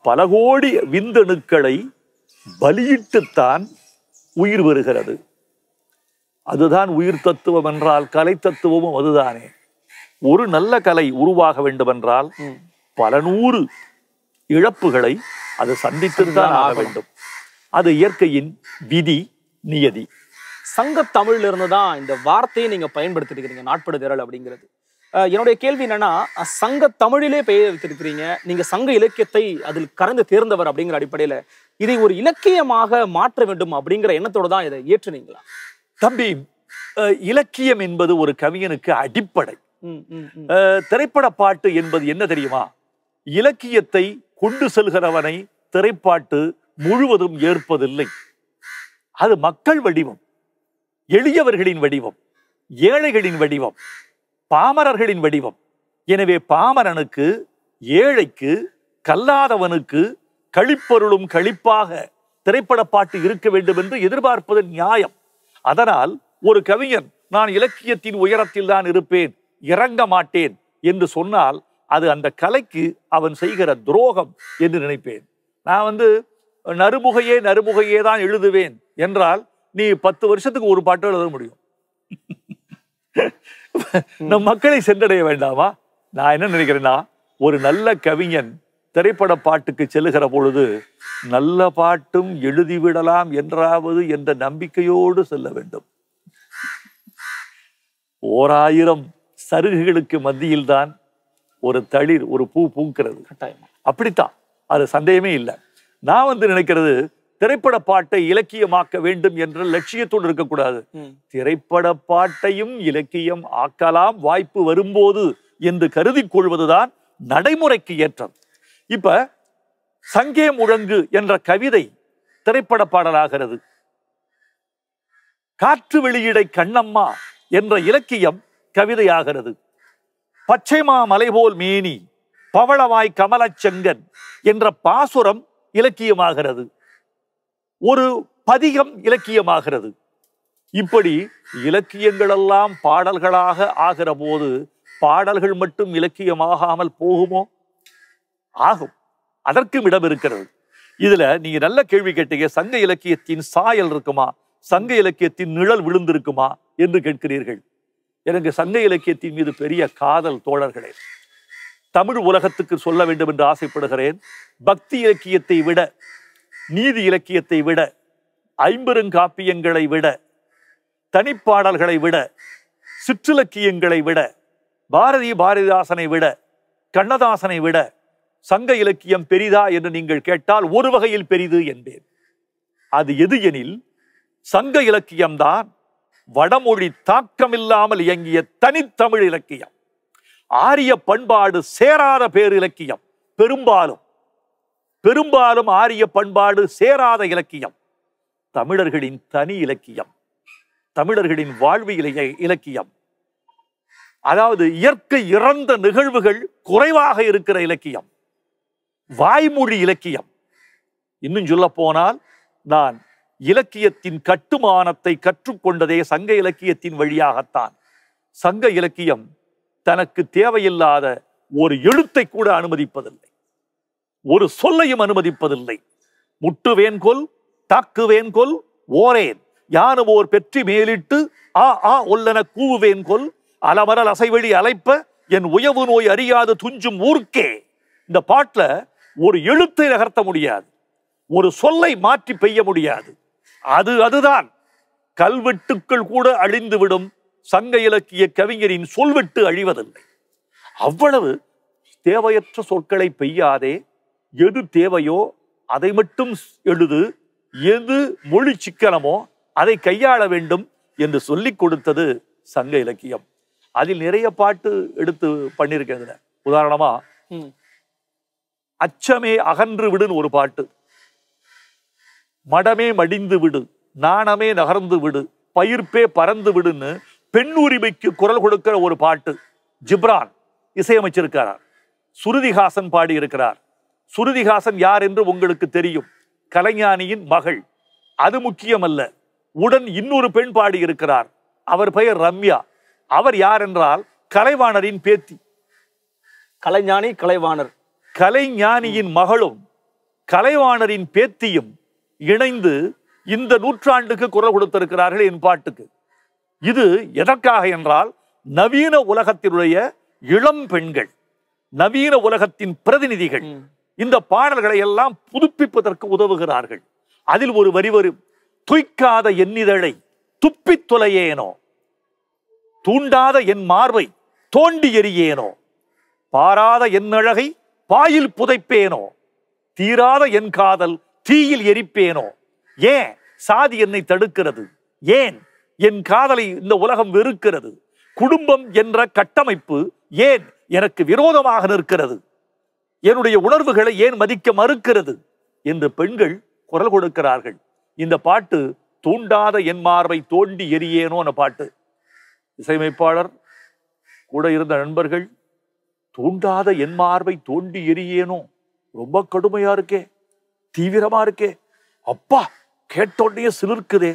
பல கோடி விந்தணுக்களை பலியிட்டுத்தான் உயிர் பெறுகிறது. அதுதான் உயிர் தத்துவம் என்றால் கலை தத்துவமும் அதுதானே. ஒரு நல்ல கலை உருவாக வேண்டுமென்றால். பல நூறு இழப்புகளை அது சந்தித்துத்தான் ஆக வேண்டும். அது இயற்கையின் விதி நியதி. சங்க தமிழ்ல இருந்து தான் இந்த வார்த்தையை நீங்க பயன்படுத்திருக்கிறீங்க நாட்படுதிரல் அப்படிங்கிறது. அஹ் என்னுடைய கேள்வி என்னன்னா சங்க தமிழிலே பெயர் வைத்திருக்கிறீங்க நீங்க சங்க இலக்கியத்தை அதில் கறந்து தேர்ந்தவர் அப்படிங்கிற அடிப்படையில இதை ஒரு இலக்கியமாக மாற்ற வேண்டும் அப்படிங்கிற எண்ணத்தோட தான் இதை ஏற்றுனீங்களா? தம்பி இலக்கியம் என்பது ஒரு கவிஞனுக்கு அடிப்படை. திரைப்பட பாட்டு என்பது என்ன தெரியுமா? இலக்கியத்தை கொண்டு செல்கிறவனை திரைப்பாட்டு முழுவதும் ஏற்பதில்லை. அது மக்கள் வடிவம். எளியவர்களின் வடிவம் ஏழைகளின் வடிவம் பாமரர்களின் வடிவம். எனவே பாமரனுக்கு ஏழைக்கு கல்லாதவனுக்கு கழிப்பொருளும் கழிப்பாக திரைப்பட பாட்டு இருக்க வேண்டும் என்று எதிர்பார்ப்பது நியாயம். அதனால் ஒரு கவிஞன் நான் இலக்கியத்தின் உயரத்தில் தான் இருப்பேன் இறங்க மாட்டேன் என்று சொன்னால் அது அந்த கலைக்கு அவன் செய்கிற துரோகம் என்று நினைப்பேன். நான் வந்து நறுமுகையே நறுமுகையே தான் எழுதுவேன் என்றால் நீ பத்து வருஷத்துக்கு ஒரு பாட்டு எழுத முடியும். நம் மக்களை சென்றடைய வேண்டாமா? நான் என்ன நினைக்கிறேன்னா ஒரு நல்ல கவிஞன் திரைப்பட பாட்டுக்கு செல்லுகிற பொழுது நல்ல பாட்டும் எழுதிவிடலாம் என்றாவது என்ற நம்பிக்கையோடு செல்ல வேண்டும். ஓராயிரம் சருகுகளுக்கு மத்தியில்தான் ஒரு தளிர் ஒரு பூ பூக்கிறது. கட்டாயமா. அப்படித்தான். அது சந்தேகமே இல்லை. நான் வந்து நினைக்கிறது திரைப்பட பாட்டை இலக்கியமாக்க வேண்டும் என்ற லட்சியத்தோடு இருக்கக்கூடாது. திரைப்பட பாட்டையும் இலக்கியம் ஆக்கலாம் வாய்ப்பு வரும்போது என்று கருதி கொள்வதுதான் நடைமுறைக்கு ஏற்றது இப்ப சங்கே முழங்கு என்ற கவிதை திரைப்பட பாடலாகிறது. காற்று வெளியிடை கண்ணம்மா என்ற இலக்கியம் கவிதையாகிறது. பச்சைமா மலைபோல் மேனி பவளவாய் கமலச்செங்கன் என்ற பாசுரம் இலக்கியமாகிறது. ஒரு பதிகம் இலக்கியமாகிறது. இப்படி இலக்கியங்களெல்லாம் பாடல்களாக ஆகிற போது பாடல்கள் மட்டும் இலக்கியமாகாமல் போகுமோ? ஆகும். அதற்கும் இடம் இருக்கிறது. இதுல நீங்க நல்ல கேள்வி கேட்டீங்க சங்க இலக்கியத்தின் சாயல் இருக்குமா? சங்க இலக்கியத்தின் நிழல் விழுந்திருக்குமா? என்று கேட்கிறீர்கள். எனக்கு சங்க இலக்கியத்தின் மீது பெரிய காதல் தோழர்களே தமிழ் உலகத்துக்கு சொல்ல வேண்டும் என்று ஆசைப்படுகிறேன். பக்தி இலக்கியத்தை விட நீதி இலக்கியத்தை விட ஐம்பெருங்காப்பியங்களை விட தனிப்பாடல்களை விட சிற்றிலக்கியங்களை விட பாரதி பாரதிதாசனை விட கண்ணதாசனை விட சங்க இலக்கியம் பெரிதா என்று நீங்கள் கேட்டால் ஒரு வகையில் பெரிது என்பேன். அது எது எனில் சங்க இலக்கியம்தான் வடமொழி தாக்கமில்லாமல் இயங்கிய தனித்தமிழ் இலக்கியம். ஆரிய பண்பாடு சேராத பேர் இலக்கியம். பெரும்பாலும் பெரும்பாலும் ஆரிய பண்பாடு சேராத இலக்கியம். தமிழர்களின் தனி இலக்கியம். தமிழர்களின் வாழ்வு இல- இலக்கியம். அதாவது இயற்கை இறந்த நிகழ்வுகள் குறைவாக இருக்கிற இலக்கியம். வாய்மொழி இலக்கியம். இன்னும் சொல்ல போனால் நான் இலக்கியத்தின் கட்டுமானத்தை கற்றுக்கொண்டதே சங்க இலக்கியத்தின் வழியாகத்தான். சங்க இலக்கியம் தனக்கு தேவையில்லாத ஒரு எழுத்தை கூட அனுமதிப்பதில்லை. ஒரு சொல்லையும் அனுமதிப்பதில்லை. முட்டுவேன்கொல் தாக்குவேன்கொல் ஓரேன். யானும் ஓர் பெற்றி மேலிட்டு ஆ ஆ ஒல்லென கூவுவேன்கொல் அலமரல் அசைவழி அலைப்ப என் உயவு நோய் அறியாது துஞ்சும் ஊர்க்கே. இந்த பாட்டில் ஒரு எழுத்தை நகர்த்த முடியாது. ஒரு சொல்லை மாற்றி பெய்ய முடியாது. அது அதுதான். கல்வெட்டுக்கள் கூட அழிந்துவிடும். சங்க இலக்கிய கவிஞரின் சொல்வெட்டு அழிவதில்லை. அவ்வளவு தேவையற்ற சொற்களை பெய்யாதே. எது தேவையோ அதை மட்டும் எழுது எது மொழி சிக்கனமோ அதை கையாள வேண்டும் என்று சொல்லிக் கொடுத்தது சங்க இலக்கியம். அதில் நிறைய பாட்டு எடுத்து பண்ணியிருக்கேன் உதாரணமா. அச்சமே அகன்று விடுன்னு ஒரு பாட்டு. மடமே மடிந்து விடு நாணமே நகர்ந்து விடு பயிர்ப்பே பறந்து விடுன்னு பெண் உரிமைக்கு குரல் கொடுக்கிற ஒரு பாட்டு. ஜிப்ரான் இசையமைச்சிருக்கிறார். சுருதிஹாசன் பாடியிருக்கிறார். சுருதிஹாசன் யார் என்று உங்களுக்கு தெரியும். கலைஞானியின் மகள். அது முக்கியமல்ல. உடன் இன்னொரு பெண் பாடியிருக்கிறார் அவர் பெயர் ரம்யா. அவர் யார் என்றால் கலைவாணரின் பேத்தி. கலைஞானி கலைவாணர். கலைஞானியின் மகளும் கலைவாணரின் பேத்தியும் இணைந்து இந்த நூற்றாண்டுக்கு குரல் கொடுத்திருக்கிறார்கள் என் பாட்டுக்கு. இது எதற்காக என்றால் நவீன உலகத்தினுடைய இளம் பெண்கள் நவீன உலகத்தின் பிரதிநிதிகள். இந்த பாடல்களை எல்லாம் புதுப்பிப்பதற்கு உதவுகிறார்கள். அதில் ஒரு வரி வரும் துய்க்காத எண்ணிதழை துப்பித் தொலையேனோ? தூண்டாத என் மார்பை தோண்டி எறியேனோ? பாராத என் அழகை பாயில் புதைப்பேனோ? தீராத என் காதல் தீயில் எரிப்பேனோ? ஏன் சாதி என்னை தடுக்கிறது? ஏன் என் காதலை இந்த உலகம் வெறுக்கிறது? குடும்பம் என்ற கட்டமைப்பு ஏன் எனக்கு விரோதமாக நிற்கிறது? என்னுடைய உணர்வுகளை ஏன் மதிக்க மறுக்கிறது? என்று பெண்கள் குரல் கொடுக்கிறார்கள். இந்த பாட்டு தூண்டாத என் மார்பை தோண்டி எரியேனோன பாட்டு. இசையமைப்பாளர் கூட இருந்த நண்பர்கள் தூண்டாத என் மார்பை தோண்டி எரியேனோ ரொம்ப கடுமையா இருக்கே தீவிரமா இருக்கே. அப்பா கேட்டோடனே சிலிர்க்குதே.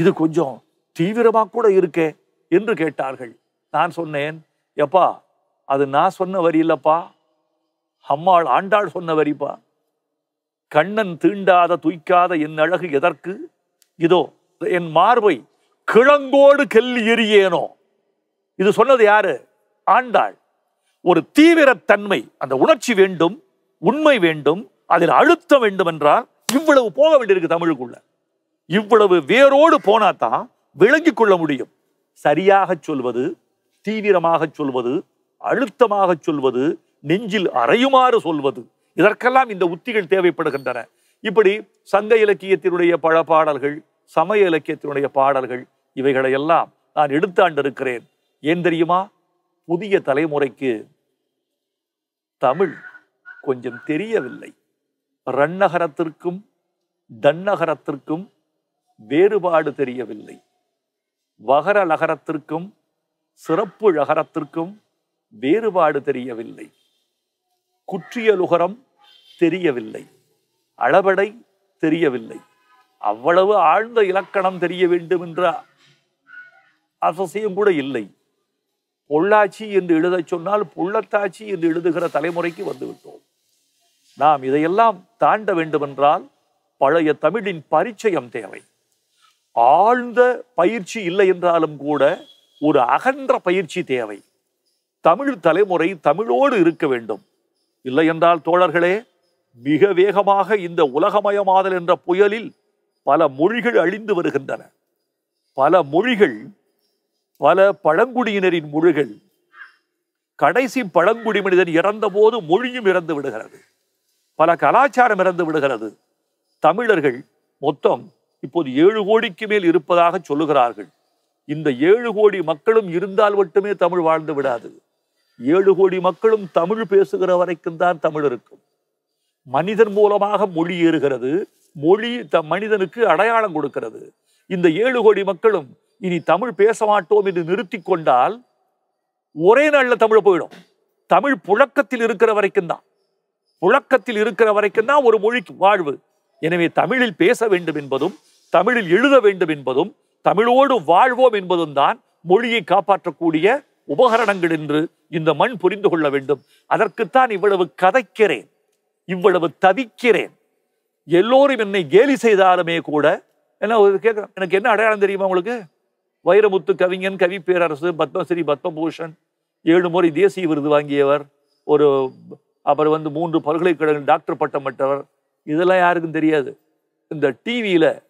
இது கொஞ்சம் தீவிரமா கூட இருக்கே என்று கேட்டார்கள். நான் சொன்னேன் எப்பா அது நான் சொன்ன வரி இல்லப்பா. அம்மாள் ஆண்டாள் சொன்ன வரிப்பா. கண்ணன் தீண்டாத துய்க்காத என் அழகு எதற்கு? இதோ என் மார்பை கிழங்கோடு கெல்லி எரியேனோ இது சொன்னது யாரு? ஆண்டாள். ஒரு தீவிரத்தன்மை அந்த உணர்ச்சி வேண்டும் உண்மை வேண்டும் அதில் அழுத்தம் வேண்டும் என்றால் இவ்வளவு போக வேண்டியிருக்கு தமிழுக்குள்ள. இவ்வளவு வேரோடு போனாதான் விளங்கி விளங்கிக் கொள்ள முடியும். சரியாக சொல்வது தீவிரமாக சொல்வது அழுத்தமாக சொல்வது நெஞ்சில் அறையுமாறு சொல்வது. இதற்கெல்லாம் இந்த உத்திகள் தேவைப்படுகின்றன. இப்படி சங்க இலக்கியத்தினுடைய பல பாடல்கள் சமய இலக்கியத்தினுடைய பாடல்கள் இவைகளையெல்லாம் நான் எடுத்தாண்டிருக்கிறேன். ஏன் தெரியுமா? புதிய தலைமுறைக்கு தமிழ் கொஞ்சம் தெரியவில்லை. ரன்னகரத்திற்கும் தன்னகரத்திற்கும் வேறுபாடு தெரியவில்லை. வகர லகரத்திற்கும் சிறப்பு லகரத்திற்கும் வேறுபாடு தெரியவில்லை. குற்றியலுகரம் தெரியவில்லை. அளபடை தெரியவில்லை. அவ்வளவு ஆழ்ந்த இலக்கணம் தெரிய வேண்டும் என்ற அவசியம் கூட இல்லை. பொள்ளாச்சி என்று எழுதச் சொன்னால் புள்ளத்தாச்சி என்று எழுதுகிற தலைமுறைக்கு வந்துவிட்டோம். நாம் இதையெல்லாம் தாண்ட வேண்டுமென்றால் பழைய தமிழின் பரிச்சயம் தேவை. ஆழ்ந்த பயிற்சி இல்லை என்றாலும் கூட ஒரு அகன்ற பயிற்சி தேவை. தமிழ் தலைமுறை தமிழோடு இருக்க வேண்டும். இல்லை என்றால் தோழர்களே மிக வேகமாக இந்த உலகமயமாதல் என்ற புயலில் பல மொழிகள் அழிந்து வருகின்றன. பல மொழிகள் பல பழங்குடியினரின் மொழிகள் கடைசி பழங்குடி மனிதன் இறந்தபோது மொழியும் இறந்து விடுகிறது. பல கலாச்சாரம் இறந்து விடுகிறது. தமிழர்கள் மொத்தம் இப்போது ஏழு கோடிக்கு மேல் இருப்பதாக சொல்லுகிறார்கள். இந்த ஏழு கோடி மக்களும் இருந்தால் மட்டுமே தமிழ் வாழ்ந்து விடாது. ஏழு கோடி மக்களும் தமிழ் பேசுகிற வரைக்கும் தான் தமிழ் இருக்கும். மனிதன் மூலமாக மொழி ஏறுகிறது. மொழி த மனிதனுக்கு அடையாளம் கொடுக்கிறது. இந்த ஏழு கோடி மக்களும் இனி தமிழ் பேச மாட்டோம் என்று நிறுத்தி கொண்டால் ஒரே நாளில் தமிழ் போயிடும். தமிழ் புழக்கத்தில் இருக்கிற வரைக்கும் தான். புழக்கத்தில் இருக்கிற வரைக்கும் தான் ஒரு மொழிக்கு வாழ்வு. எனவே தமிழில் பேச வேண்டும் என்பதும் தமிழில் எழுத வேண்டும் என்பதும் தமிழோடு வாழ்வோம் என்பதும் தான் மொழியை காப்பாற்றக்கூடிய உபகரணங்கள் என்று இந்த மண் புரிந்து கொள்ள வேண்டும். அதற்குத்தான் இவ்வளவு கதைக்கிறேன். இவ்வளவு தவிக்கிறேன். எல்லோரும் என்னை கேலி செய்தாலுமே கூட என்ன கேட்குறேன் எனக்கு என்ன அடையாளம் தெரியுமா உங்களுக்கு? வைரமுத்து கவிஞன் கவி பேரரசு பத்மஸ்ரீ பத்மபூஷன் ஏழு முறை தேசிய விருது வாங்கியவர் ஒரு அப்புறம் வந்து மூன்று பல்கலைக்கழக டாக்டர் பட்டம் பெற்றவர். இதெல்லாம் யாருக்கும் தெரியாது. இந்த டிவியில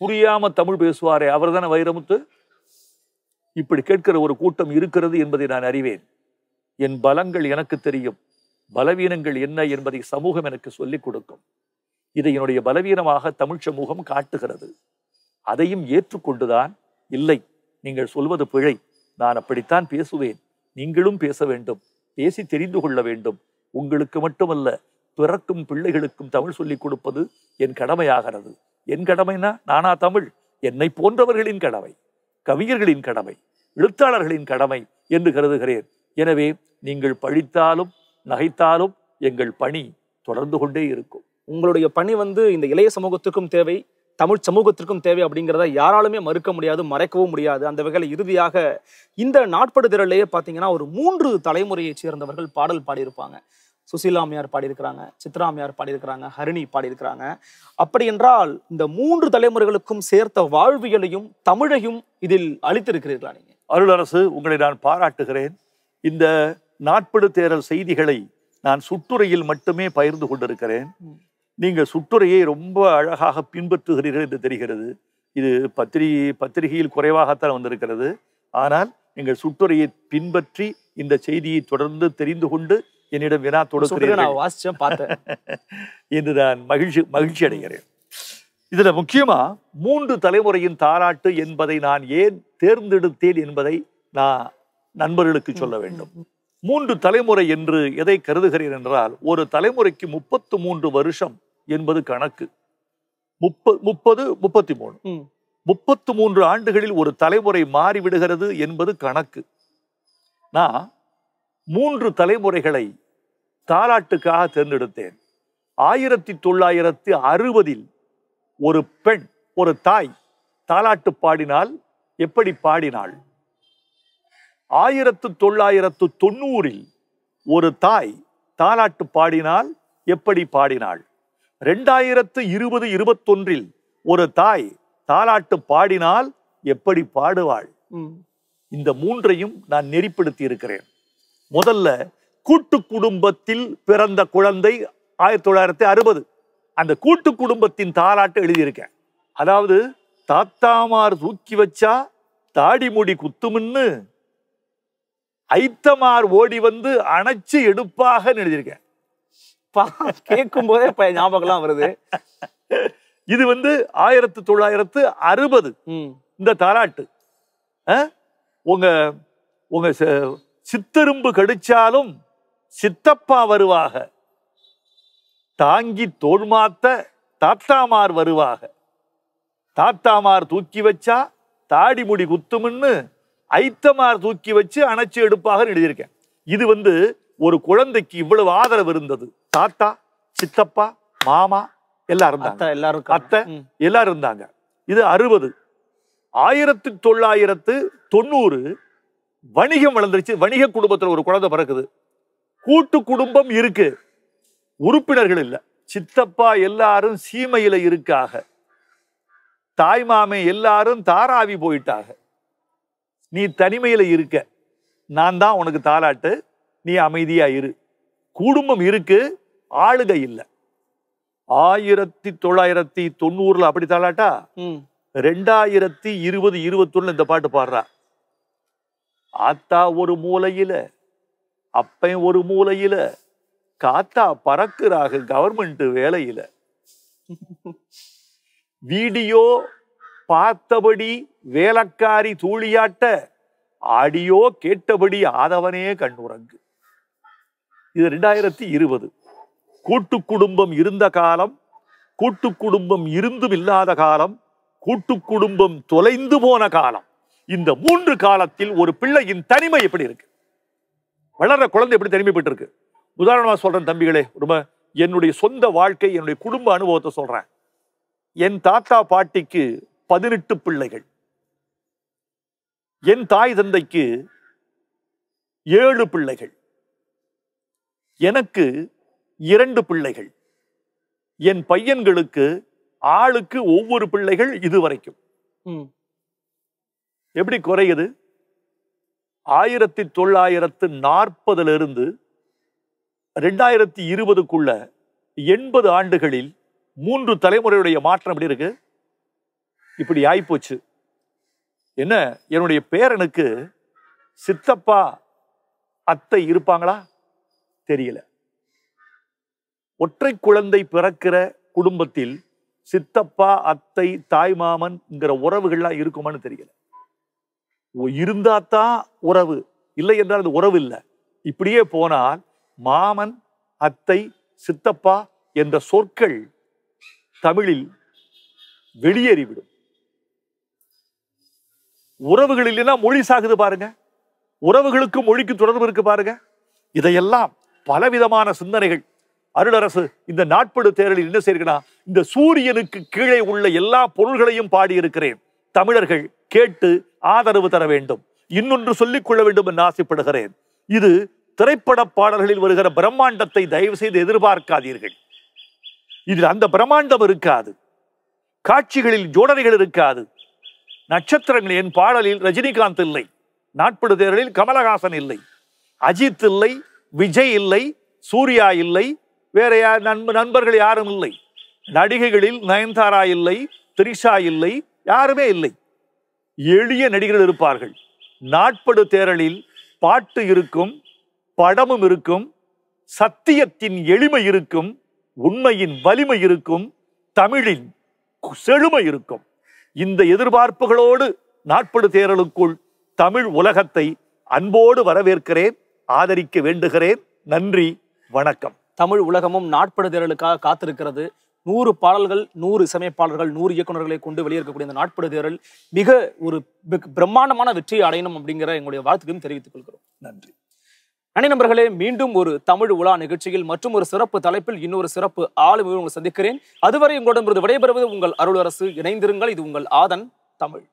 புரியாம தமிழ் பேசுவாரே அவர் தானே வைரமுத்து? இப்படி கேட்கிற ஒரு கூட்டம் இருக்கிறது என்பதை நான் அறிவேன். என் பலங்கள் எனக்கு தெரியும். பலவீனங்கள் என்ன என்பதை சமூகம் எனக்கு சொல்லிக் கொடுக்கும். இதை என்னுடைய பலவீனமாக தமிழ் சமூகம் காட்டுகிறது. அதையும் ஏற்றுக்கொண்டுதான் இல்லை. நீங்கள் சொல்வது பிழை. நான் அப்படித்தான் பேசுவேன். நீங்களும் பேச வேண்டும். பேசி தெரிந்து கொள்ள வேண்டும். உங்களுக்கு மட்டுமல்ல பிறக்கும் பிள்ளைகளுக்கும் தமிழ் சொல்லிக் கொடுப்பது என் கடமையாகிறது. என் கடமைனா நானா தமிழ்? என்னை போன்றவர்களின் கடமை. கவிஞர்களின் கடமை எழுத்தாளர்களின் கடமை என்று கருதுகிறேன். எனவே நீங்கள் பழித்தாலும் நகைத்தாலும் எங்கள் பணி தொடர்ந்து கொண்டே இருக்கும். உங்களுடைய பணி வந்து இந்த இளைய சமூகத்துக்கும் தேவை தமிழ் சமூகத்திற்கும் தேவை அப்படிங்கிறத யாராலுமே மறுக்க முடியாது மறைக்கவும் முடியாது. அந்த வகையில் இறுதியாக இந்த நாட்படுதிரலையே பார்த்தீங்கன்னா ஒரு மூன்று தலைமுறையைச் சேர்ந்தவர்கள் பாடல் பாடியிருப்பாங்க. சுசீலாமியார் பாடியிருக்கிறாங்க சித்ராமியார் பாடியிருக்கிறாங்க ஹரிணி பாடியிருக்கிறாங்க. அப்படி என்றால் இந்த மூன்று தலைமுறைகளுக்கும் சேர்த்த வாழ்வியலையும் தமிழையும் இதில் அளித்திருக்கிறீர்களா நீங்க? அருளரசு உங்களை நான் பாராட்டுகிறேன். இந்த நாட்படு தேரல் செய்திகளை நான் சுட்டுரையில் மட்டுமே பகிர்ந்து கொண்டிருக்கிறேன். நீங்கள் சுட்டுரையை ரொம்ப அழகாக பின்பற்றுகிறீர்கள் என்று தெரிகிறது. இது பத்திரிகை பத்திரிகையில் குறைவாகத்தான் வந்திருக்கிறது. ஆனால் நீங்கள் சுட்டுரையை பின்பற்றி இந்த செய்தியை தொடர்ந்து தெரிந்து கொண்டு என்னிடம் வினா தொடுக்கிறீர்கள் நான் வாசிச்சேன் பார்த்தேன். என்று நான் மகிழ்ச்சி மகிழ்ச்சி அடைகிறேன். இதுல முக்கியமா மூன்று தலைமுறையின் தாராட்டு என்பதை நான் ஏன் தேர்ந்தெடுத்தேன் என்பதை நான் நண்பர்களுக்கு சொல்ல வேண்டும். மூன்று தலைமுறை என்று எதை கருதுகிறேன் என்றால் ஒரு தலைமுறைக்கு முப்பத்து மூன்று வருஷம் என்பது கணக்கு. முப்ப முப்பது முப்பத்தி மூணு. முப்பத்து மூன்று ஆண்டுகளில் ஒரு தலைமுறை மாறிவிடுகிறது என்பது கணக்கு. நான் மூன்று தலைமுறைகளை தாலாட்டுக்காக தேர்ந்தெடுத்தேன். ஆயிரத்தி தொள்ளாயிரத்தி அறுபதில் ஒரு பெண் ஒரு தாய் தாலாட்டு பாடினால் எப்படி பாடினாள்? ஆயிரத்து தொள்ளாயிரத்து தொண்ணூறில் ஒரு தாய் தாலாட்டு பாடினால் எப்படி பாடினாள்? ரெண்டாயிரத்து இருபது இருபத்தொன்றில் ஒரு தாய் தாலாட்டு பாடினால் எப்படி பாடுவாள். இந்த மூன்றையும் நான் நெறிப்படுத்தி இருக்கிறேன் முதல்ல கூட்டு குடும்பத்தில் பிறந்த குழந்தை ஆயிரத்தி தொள்ளாயிரத்தி அறுபது. அந்த கூட்டு குடும்பத்தின் தாலாட்டு எழுதியிருக்கேன். அதாவது தாத்தாமார் தூக்கி வச்சா தாடி முடி குத்துமுன்னு ஐத்தமார் ஓடி வந்து அணைச்சு எடுப்பாக எழுதியிருக்கேன். கேட்கும் போதே ஞாபகம்லாம் வருது. இது வந்து ஆயிரத்தி தொள்ளாயிரத்து அறுபது. இந்த தாலாட்டு ஆ? உங்க உங்க சித்தெரும்பு கடிச்சாலும் சித்தப்பா வருவாக. தாங்கி தோல்மாத்த தாத்தாமார் வருவாக. தாத்தாமார் தூக்கி வச்சா தாடி முடி குத்துமுன்னு ஐத்தமார் தூக்கி வச்சு அணைச்சு எடுப்பாக எழுதியிருக்கேன். இது வந்து ஒரு குழந்தைக்கு இவ்வளவு ஆதரவு இருந்தது. தாத்தா சித்தப்பா மாமா எல்லாம் இருந்தாங்க. எல்லாரும். அத்தை. எல்லாரும் இருந்தாங்க. இது அறுபது. ஆயிரத்தி தொள்ளாயிரத்து தொண்ணூறு வணிகம் வளர்ந்துருச்சு. வணிக குடும்பத்துல ஒரு குழந்தை பிறக்குது. கூட்டு குடும்பம் இருக்கு. உறுப்பினர்கள் இல்ல. சித்தப்பா எல்லாரும் சீமையில இருக்காக. தாய்மாமே எல்லாரும் தாராவி போயிட்டாக. நீ தனிமையில இருக்க. நான் தான் உனக்கு தாலாட்டு நீ அமைதியா இரு. குடும்பம் இருக்கு. ஆளுகை இல்ல. ஆயிரத்தி தொள்ளாயிரத்தி தொண்ணூறுல அப்படி தாலாட்டா. ரெண்டாயிரத்தி இருபது இருபத்தொன்னு இந்த பாட்டு பாடுறா. ஆத்தா ஒரு மூலையில அப்பன் ஒரு மூலையில காத்தா பறக்குறாக கவர்மெண்ட் வேலையில. வீடியோ பார்த்தபடி வேலக்காரி தூளியாட்ட ஆடியோ கேட்டபடி ஆதவனே கண்ணுறங்கு. இது ரெண்டாயிரத்தி இருபது. கூட்டு குடும்பம் இருந்த காலம் கூட்டு குடும்பம் இருந்தும் இல்லாத காலம் கூட்டு குடும்பம் தொலைந்து போன காலம். இந்த மூன்று காலத்தில் ஒரு பிள்ளையின் தனிமை எப்படி இருக்கு? வளர்ற குழந்தை எப்படி தனிமைப்பட்டு இருக்கு உதாரணமா சொல்றேன் தம்பிகளே ரொம்ப என்னுடைய சொந்த வாழ்க்கை என்னுடைய குடும்ப அனுபவத்தை சொல்றேன். என் தாத்தா பாட்டிக்கு பதினெட்டு பிள்ளைகள். என் தாய் தந்தைக்கு ஏழு பிள்ளைகள். எனக்கு இரண்டு பிள்ளைகள். என் பையன்களுக்கு ஆளுக்கு ஒவ்வொரு பிள்ளைகள் இதுவரைக்கும் ம். எப்படி குறையுது? ஆயிரத்தி தொள்ளாயிரத்து நாற்பதுல இருந்து ரெண்டாயிரத்தி இருபதுக்குள்ள எண்பது ஆண்டுகளில் மூன்று தலைமுறையுடைய மாற்றம் எப்படி இருக்கு? இப்படி ஆயிப்போச்சு. என்ன என்னுடைய பேரனுக்கு சித்தப்பா அத்தை இருப்பாங்களா? தெரியல. ஒற்றை குழந்தை பிறக்கிற குடும்பத்தில் சித்தப்பா அத்தை தாய் மாமன்ங்கிற உறவுகள்லாம் இருக்குமான்னு தெரியல. ஓ, இருந்தாதான் உறவு. இல்லை என்றால் அது உறவு இல்லை இப்படியே போனால் மாமன் அத்தை சித்தப்பா என்ற சொற்கள் தமிழில் வெளியேறிவிடும். உறவுகள் இல்லைன்னா மொழி சாகுது பாருங்க. உறவுகளுக்கும் மொழிக்கு தொடர்பு இருக்கு பாருங்க. இதையெல்லாம் பலவிதமான சிந்தனைகள். அருளரசு இந்த நாட்படு தேரலில் என்ன செய்கிறா இந்த சூரியனுக்கு கீழே உள்ள எல்லா பொருள்களையும் பாடியிருக்கிறேன். தமிழர்கள் கேட்டு ஆதரவு தர வேண்டும். இன்னொன்று சொல்லிக் கொள்ள வேண்டும் என்று ஆசைப்படுகிறேன். இது திரைப்பட பாடல்களில் வருகிற பிரம்மாண்டத்தை தயவு செய்து எதிர்பார்க்காதீர்கள். இதில் அந்த பிரம்மாண்டம் இருக்காது. காட்சிகளில் ஜோடனைகள் இருக்காது. நட்சத்திரங்கள் என் பாடலில் ரஜினிகாந்த் இல்லை. நாட்படு தேர்தலில் கமலஹாசன் இல்லை. அஜித் இல்லை விஜய் இல்லை சூர்யா இல்லை வேற யார் நண்ப நண்பர்கள் யாரும் இல்லை. நடிகைகளில் நயன்தாரா இல்லை திரிஷா இல்லை யாருமே இல்லை. எளிய நடிகர்கள் இருப்பார்கள். நாட்படு தேரலில் பாட்டு இருக்கும் படமும் இருக்கும் சத்தியத்தின் எளிமை இருக்கும் உண்மையின் வலிமை இருக்கும் தமிழின் கு- செழுமை இருக்கும். இந்த எதிர்பார்ப்புகளோடு நாட்படு தேரலுக்குள் தமிழ் உலகத்தை அன்போடு வரவேற்கிறேன் ஆதரிக்க வேண்டுகிறேன். நன்றி வணக்கம். தமிழ் உலகமும் நாட்படுதேரலுக்காக காத்திருக்கிறது. நூறு பாடல்கள் நூறு இசையமைப்பாளர்கள் நூறு இயக்குனர்களை கொண்டு வெளியிருக்கக்கூடிய இந்த நாட்படுதேரல் மிக ஒரு பிரம்மாண்டமான வெற்றியை அடையணும் அப்படிங்கிற எங்களுடைய வாழ்த்துக்களையும் தெரிவித்துக் கொள்கிறோம். நன்றி. நன்றி நண்பர்களே மீண்டும் ஒரு தமிழ் உலா நிகழ்ச்சியில் மற்றும் ஒரு சிறப்பு தலைப்பில் இன்னொரு சிறப்பு ஆளுமையை உங்களை சந்திக்கிறேன். அதுவரை உங்களிடமிருந்து விடைபெறுவது உங்கள் அருளரசு. இணைந்திருங்கள். இது உங்கள் ஆதன் தமிழ்.